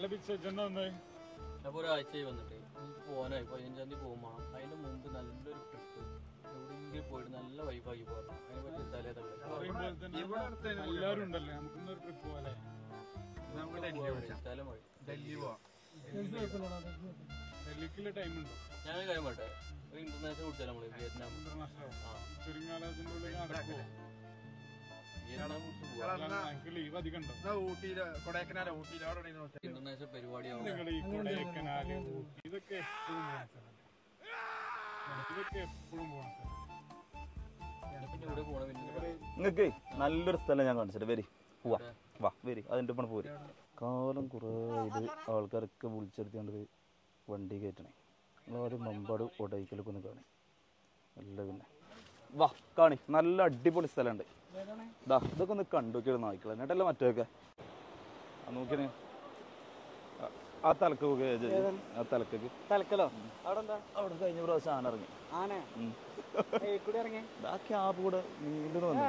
നല്ല പിച്ച് ഞാൻ വന്നേ അപ്പൊ ഒരാഴ്ചയായി വന്നിട്ട്. എനിക്ക് പോകാനായി പതിനഞ്ചാം തീയതി പോകും വേണം മുമ്പ് നല്ലൊരു ട്രിപ്പ് എവിടെയെങ്കിലും പോയിട്ട് നല്ല വൈബാക്കി പോകണം അതിനെ പറ്റി തലേ തന്നെ എല്ലാരും ഉണ്ടല്ലേ? നമുക്കൊന്നൊരു ട്രിപ്പ് ഡൽഹി വിളിച്ചാ. സ്ഥലം വഴി ഡൽഹി പോവാം. ഡൽഹിക്കുള്ള ടൈം ഉണ്ടോ? ഞാനൊരു കാര്യം പറട്ടെ ഒരു ഇന്റർനാഷണൽ വിളിച്ചാൽ നമ്മൾ വിയറ്റ്നാം. ഇന്റർനാഷണൽ ആ. ഊട്ടിയിൽ കൊടൈക്കനാലോ ഊട്ടിയിലോ അവിടെ എവിടെയെങ്കിലും നോക്കാം. ഇന്റർനാഷണൽ പരിപാടിയാവും നിങ്ങൾ ഈ കൊടൈക്കനാല് ഊട്ടി ഇതൊക്കെ എപ്പോഴും പോകണം ഇതൊക്കെ എപ്പോഴും നിങ്ങൾക്ക് നല്ലൊരു സ്ഥലം ഞാൻ കാണിച്ചിട്ട് വരി. പോവാ വാ വരി. അതിന്റെ ഒപ്പം പോരി. കാലം കുറേ ഇത് ആൾക്കാരൊക്കെ വിളിച്ചെടുത്തിയാണ്ട് വണ്ടി കയറ്റണേ. എല്ലാവരും മമ്പാട് ഒടൈക്കലൊക്കെ ഒന്ന് കാണി. നല്ല പിന്നെ. വാ കാണി. നല്ല അടിപൊളി സ്ഥലമുണ്ട് ദാ ഇതൊക്കെ ഒന്ന് കണ്ടു നായ്ക്കളെ എന്നിട്ടല്ല മറ്റൊക്കെ ആ നോക്കിയേ. ആ- തലക്കൊക്കെ ആ തലക്കൊക്കെ. തലക്കലോ? അവിടെ കഴിഞ്ഞ പ്രാവശ്യം ആന ഇറങ്ങി. ആന. കൂടി ഇറങ്ങി ആ ക്യാബ് കൂടെ നീണ്ടു വന്നു.